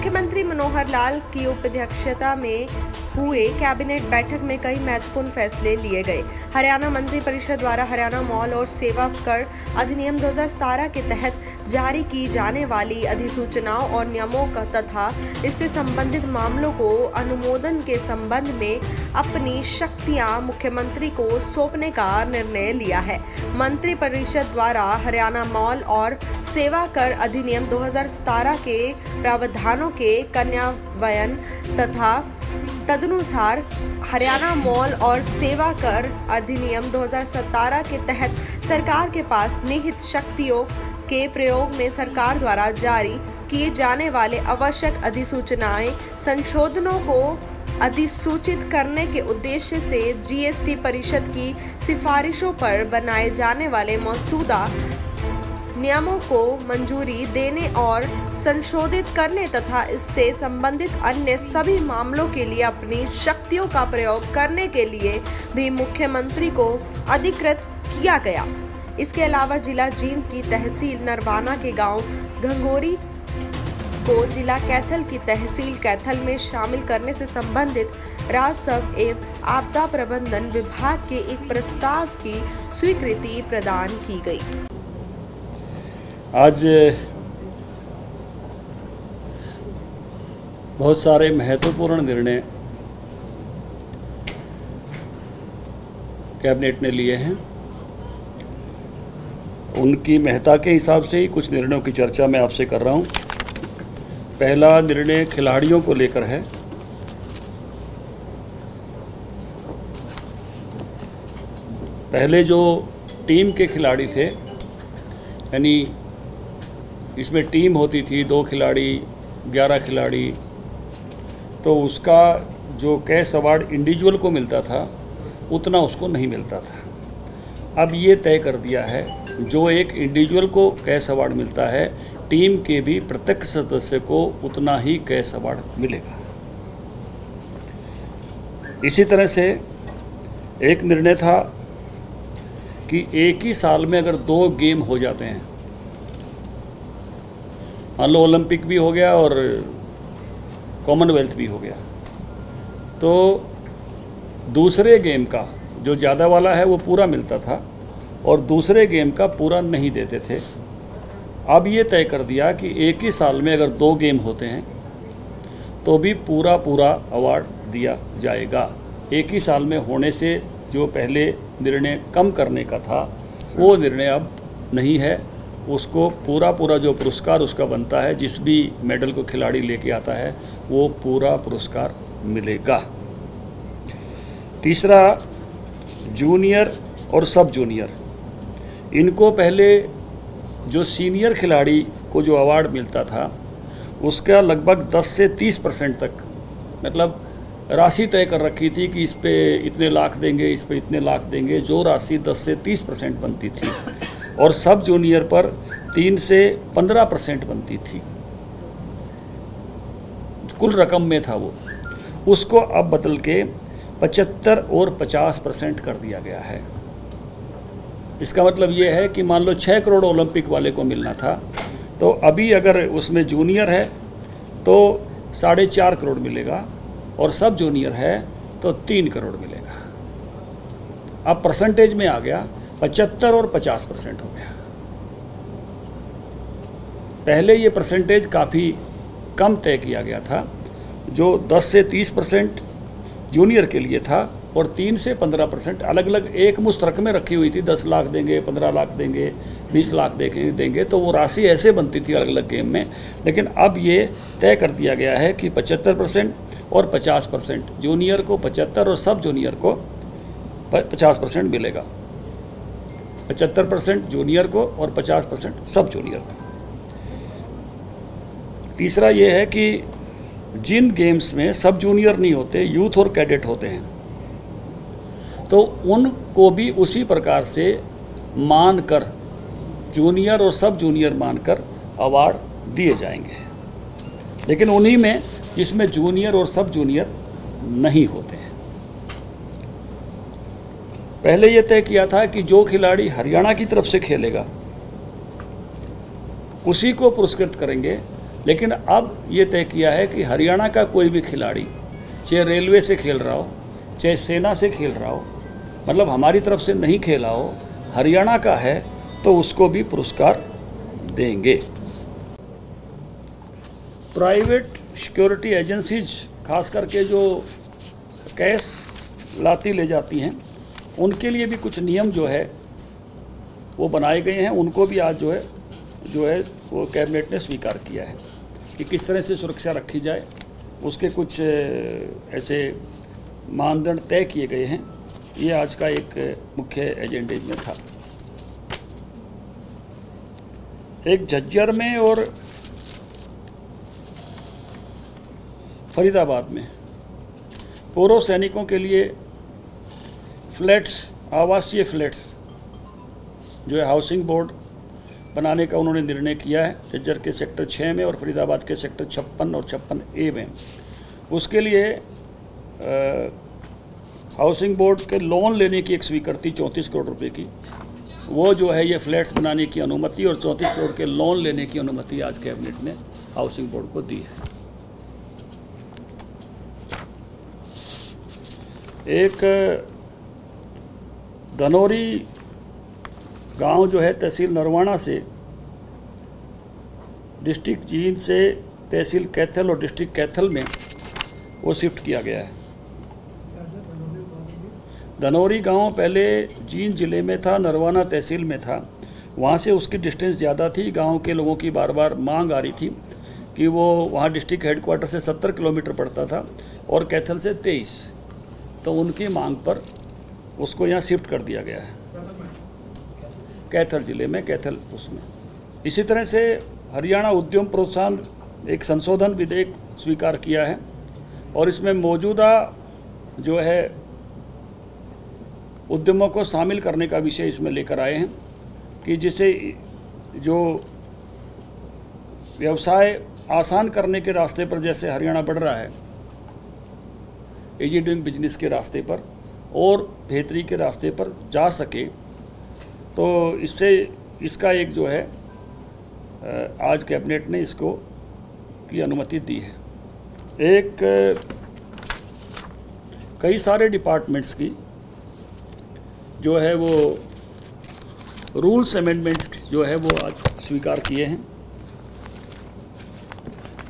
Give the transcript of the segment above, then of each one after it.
मुख्यमंत्री मनोहर लाल की उपाध्यक्षता में हुए कैबिनेट बैठक में कई महत्वपूर्ण फैसले लिए गए। हरियाणा मंत्री परिषद द्वारा हरियाणा मॉल और सेवा कर अधिनियम 2017 के तहत जारी की जाने वाली अधिसूचनाओं और नियमों का तथा इससे संबंधित मामलों को अनुमोदन के संबंध में अपनी शक्तियाँ मुख्यमंत्री को सौंपने का निर्णय लिया है। मंत्री परिषद द्वारा हरियाणा मॉल और सेवा कर अधिनियम 2017 के प्रावधानों के कन्यावयन तथा तदनुसार हरियाणा मॉल और सेवा कर अधिनियम 2017 के तहत सरकार के पास निहित शक्तियों के प्रयोग में सरकार द्वारा जारी किए जाने वाले आवश्यक अधिसूचनाएँ संशोधनों को अधिसूचित करने के उद्देश्य से जीएसटी परिषद की सिफारिशों पर बनाए जाने वाले मौजूदा नियमों को मंजूरी देने और संशोधित करने तथा इससे संबंधित अन्य सभी मामलों के लिए अपनी शक्तियों का प्रयोग करने के लिए भी मुख्यमंत्री को अधिकृत किया गया। इसके अलावा जिला जींद की तहसील नरवाना के गाँव घंगोरी को जिला कैथल की तहसील कैथल में शामिल करने से संबंधित राजस्व एवं आपदा प्रबंधन विभाग के एक प्रस्ताव की स्वीकृति प्रदान की गई। आज, बहुत सारे महत्वपूर्ण निर्णय कैबिनेट ने लिए हैं। उनकी महत्ता के हिसाब से ही कुछ निर्णयों की चर्चा मैं आपसे कर रहा हूँ। पहला निर्णय खिलाड़ियों को लेकर है। पहले जो टीम के खिलाड़ी थे, यानी इसमें टीम होती थी, दो खिलाड़ी, ग्यारह खिलाड़ी। तो उसका जो कैश अवार्ड इंडिविजुअल को मिलता था, उतना उसको नहीं मिलता था। अब ये तय कर दिया है, जो एक इंडिविजुअल को कैश अवार्ड मिलता है, टीम के भी प्रत्येक सदस्य को उतना ही कैश अवार्ड मिलेगा। इसी तरह से एक निर्णय था कि एक ही साल में अगर दो गेम हो जाते हैं मान लो ओलंपिक भी हो गया और कॉमनवेल्थ भी हो गया। तो दूसरे गेम का जो ज़्यादा वाला है वो पूरा मिलता था और दूसरे गेम का पूरा नहीं देते थे। अब ये तय कर दिया कि एक ही साल में अगर दो गेम होते हैं तो भी पूरा पूरा अवार्ड दिया जाएगा। एक ही साल में होने से जो पहले निर्णय कम करने का था वो निर्णय अब नहीं है। उसको पूरा पूरा जो पुरस्कार उसका बनता है, जिस भी मेडल को खिलाड़ी लेके आता है, वो पूरा पुरस्कार मिलेगा। तीसरा, जूनियर और सब जूनियर। इनको पहले जो सीनियर खिलाड़ी को जो अवार्ड मिलता था, उसका लगभग 10 से 30 परसेंट तक मतलब राशि तय कर रखी थी कि इस पर इतने लाख देंगे, इस पर इतने लाख देंगे, जो राशि 10 से 30 परसेंट बनती थी। और सब जूनियर पर तीन से पंद्रह परसेंट बनती थी। कुल रकम में था वो। उसको अब बदल के पचहत्तर और पचास परसेंट कर दिया गया है। इसका मतलब ये है कि मान लो छः करोड़ ओलंपिक वाले को मिलना था तो अभी अगर उसमें जूनियर है तो साढ़े चार करोड़ मिलेगा और सब जूनियर है तो तीन करोड़ मिलेगा। अब परसेंटेज में आ गया पचहत्तर और पचास परसेंट हो गया। पहले ये परसेंटेज काफ़ी कम तय किया गया था, जो 10 से 30 परसेंट जूनियर के लिए था और तीन से पंद्रह परसेंट अलग अलग एक मुश्त रकमें रखी हुई थी, दस लाख देंगे, पंद्रह लाख देंगे, बीस लाख देंगे देंगे तो वो राशि ऐसे बनती थी अलग अलग गेम में। लेकिन अब ये तय कर दिया गया है कि पचहत्तर परसेंट और पचास परसेंट जूनियर को पचहत्तर और सब जूनियर को पचास परसेंट मिलेगा। पचहत्तर परसेंट जूनियर को और पचास परसेंट सब जूनियर को। तीसरा ये है कि जिन गेम्स में सब जूनियर नहीं होते, यूथ और कैडेट होते हैं तो उनको भी उसी प्रकार से मान कर जूनियर और सब जूनियर मानकर अवार्ड दिए जाएँगे। लेकिन उन्हीं में जिसमें जूनियर और सब जूनियर नहीं होते। पहले यह तय किया था कि जो खिलाड़ी हरियाणा की तरफ़ से खेलेगा, उसी को पुरस्कृत करेंगे। लेकिन अब ये तय किया है कि हरियाणा का कोई भी खिलाड़ी, चाहे रेलवे से खेल रहा हो, चाहे सेना से खेल रहा हो मतलब हमारी तरफ़ से नहीं खेला हो, हरियाणा का है तो उसको भी पुरस्कार देंगे। प्राइवेट सिक्योरिटी एजेंसीज खास करके जो कैश लाती ले जाती हैं उनके लिए भी कुछ नियम जो है, वो बनाए गए हैं। उनको भी आज जो है जो है, वो कैबिनेट ने स्वीकार किया है कि किस तरह से सुरक्षा रखी जाए। उसके कुछ ऐसे मानदंड तय किए गए हैं। ये आज का एक मुख्य एजेंडे में था। एक झज्जर में और फरीदाबाद में। पूर्व सैनिकों के लिए फ्लैट्स, आवासीय फ्लैट्स जो है हाउसिंग बोर्ड बनाने का उन्होंने निर्णय किया है जज्जर के सेक्टर छः में और फरीदाबाद के सेक्टर छप्पन और छप्पन ए में। उसके लिए हाउसिंग बोर्ड के लोन लेने की एक स्वीकृति चौंतीस करोड़ रुपए की। वो जो है, ये फ्लैट्स बनाने की अनुमति और चौंतीस करोड़ के लोन लेने की अनुमति आज कैबिनेट ने हाउसिंग बोर्ड को दी है। एक धनौरी गाँव जो है तहसील नरवाना से, डिस्ट्रिक्ट जींद से तहसील कैथल और डिस्ट्रिक्ट कैथल में वो शिफ्ट किया गया है। धनौरी गाँव पहले जींद ज़िले में था नरवाना तहसील में था। वहाँ से उसकी डिस्टेंस ज़्यादा थी, गाँव के लोगों की बार बार मांग आ रही थी कि वो वहाँ डिस्ट्रिक्ट हेडक्वार्टर से 70 किलोमीटर पड़ता था और कैथल से 23 तो उनकी मांग पर उसको यहाँ शिफ्ट कर दिया गया है। कैथल ज़िले में, कैथल उसमें। इसी तरह से हरियाणा उद्यम प्रोत्साहन एक संशोधन विधेयक स्वीकार किया है और इसमें मौजूदा जो है उद्यमों को शामिल करने का विषय इसमें लेकर आए हैं कि जिसे जो व्यवसाय आसान करने के रास्ते पर जैसे हरियाणा बढ़ रहा है इजी डूइंग बिज़नेस के रास्ते पर और बेहतरी के रास्ते पर जा सके। तो इससे इसका एक जो है आज कैबिनेट ने इसको की अनुमति दी है। एक, कई सारे डिपार्टमेंट्स की जो है वो रूल्स अमेंडमेंट्स जो है वो आज स्वीकार किए हैं।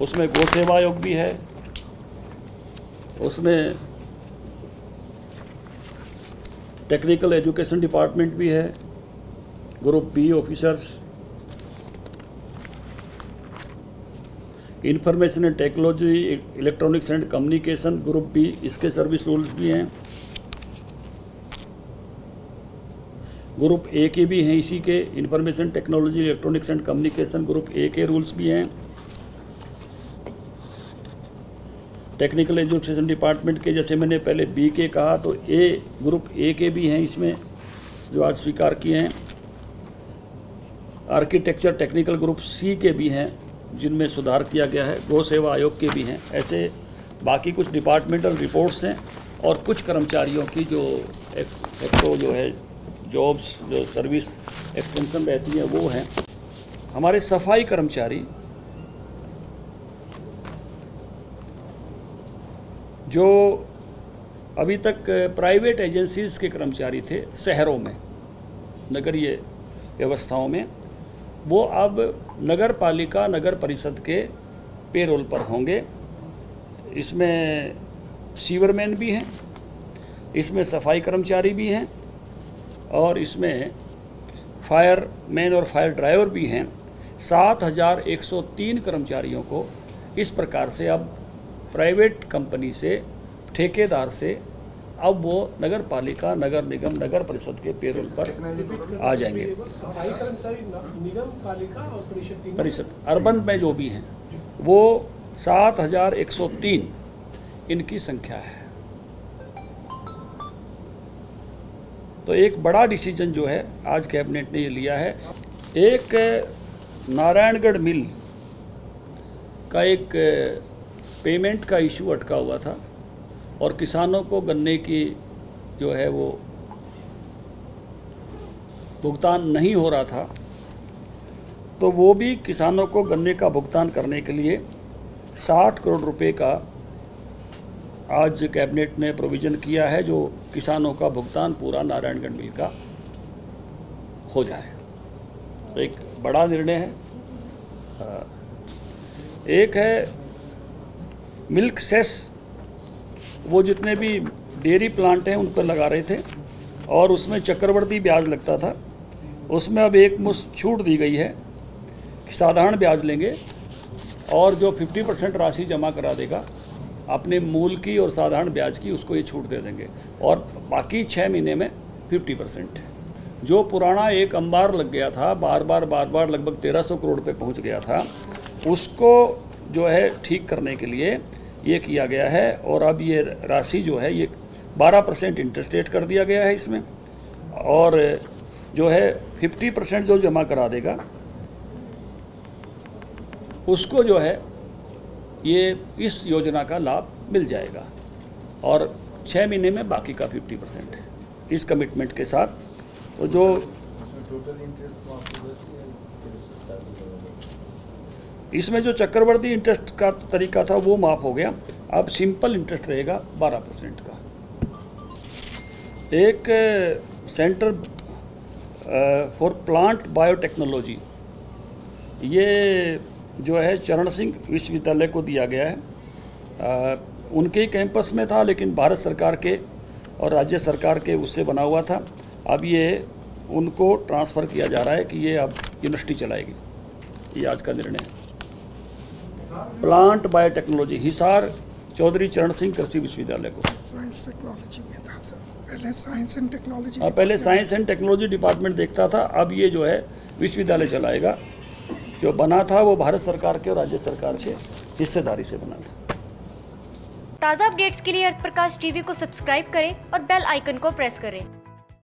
उसमें गौ सेवा आयोग भी है। उसमें टेक्निकल एजुकेशन डिपार्टमेंट भी है group B officers information and technology electronics and communication group B इसके सर्विस रूल्स भी हैं। ग्रुप ए के भी हैं, इसी के information technology electronics and communication group A के रूल्स भी हैं। टेक्निकल एजुकेशन डिपार्टमेंट के जैसे मैंने पहले बी के कहा तो ए ग्रुप ए के भी हैं इसमें जो आज स्वीकार किए हैं। आर्किटेक्चर टेक्निकल ग्रुप सी के भी हैं जिनमें सुधार किया गया है। गौ सेवा आयोग के भी हैं। ऐसे बाकी कुछ डिपार्टमेंटल रिपोर्ट्स हैं और कुछ कर्मचारियों की जो एक, एक तो जो है जॉब्स जो सर्विस एक्सटेंशन रहती है वो हैं। हमारे सफ़ाई कर्मचारी जो अभी तक प्राइवेट एजेंसीज के कर्मचारी थे शहरों में, नगरीय व्यवस्थाओं में, वो अब नगर पालिका नगर परिषद के पेरोल पर होंगे। इसमें सीवरमैन भी हैं, इसमें सफ़ाई कर्मचारी भी हैं, और इसमें फायर मैन और फायर ड्राइवर भी हैं। सात हज़ार एक सौ तीन कर्मचारियों को इस प्रकार से अब प्राइवेट कंपनी से ठेकेदार से अब वो नगर पालिका नगर निगम नगर परिषद के पेरोल पर आ जाएँगे। परिषद अर्बन में जो भी हैं वो सात हज़ार एक सौ तीन इनकी संख्या है। तो एक बड़ा डिसीज़न जो है आज कैबिनेट ने ये लिया है। एक नारायणगढ़ मिल का एक पेमेंट का इशू अटका हुआ था और किसानों को गन्ने की जो है वो भुगतान नहीं हो रहा था तो वो भी किसानों को गन्ने का भुगतान करने के लिए 60 करोड़ रुपए का आज कैबिनेट ने प्रोविज़न किया है जो किसानों का भुगतान पूरा नारायणगढ़ मिल का हो जाए। तो एक बड़ा निर्णय है। एक है मिल्क सेस, वो जितने भी डेयरी प्लांट हैं, उन पर लगा रहे थे, और उसमें चक्रवर्ती ब्याज लगता था। उसमें अब एक मुश्त छूट दी गई है कि साधारण ब्याज लेंगे, और जो 50 परसेंट राशि जमा करा देगा, अपने मूल की और साधारण ब्याज की, उसको ये छूट दे देंगे। और बाकी छः महीने में 50 परसेंट। जो पुराना एक अंबार लग गया था, बार बार बार बार लगभग 1300 करोड़ पे पहुँच गया था, उसको जो है ठीक करने के लिए ये किया गया है और अब ये राशि जो है ये 12 परसेंट इंटरेस्ट रेट कर दिया गया है इसमें। और जो है 50 परसेंट जो जमा करा देगा, उसको जो है ये इस योजना का लाभ मिल जाएगा। और छः महीने में बाकी का 50 परसेंट इस कमिटमेंट के साथ। तो जो इसमें जो चक्रवर्ती इंटरेस्ट का तरीका था वो माफ़ हो गया। अब सिंपल इंटरेस्ट रहेगा 12 परसेंट का। एक सेंटर फॉर प्लांट बायोटेक्नोलॉजी ये जो है चरण सिंह विश्वविद्यालय को दिया गया है। आ, उनके ही कैंपस में था लेकिन भारत सरकार के और राज्य सरकार के उससे बना हुआ था। अब ये उनको ट्रांसफ़र किया जा रहा है कि ये अब यूनिवर्सिटी चलाएगी। ये आज का निर्णय है। प्लांट बायोटेक्नोलॉजी हिसार चौधरी चरण सिंह कृषि विश्वविद्यालय को। साइंस टेक्नोलॉजी में था सर पहले साइंस एंड टेक्नोलॉजी हाँ पहले साइंस एंड टेक्नोलॉजी डिपार्टमेंट देखता था अब ये जो है विश्वविद्यालय चलाएगा। जो बना था वो भारत सरकार के और राज्य सरकार के हिस्सेदारी से बना था। ताज़ा अपडेट्स के लिए अर्थ प्रकाश टीवी को सब्सक्राइब करें और बेल आइकन को प्रेस करें।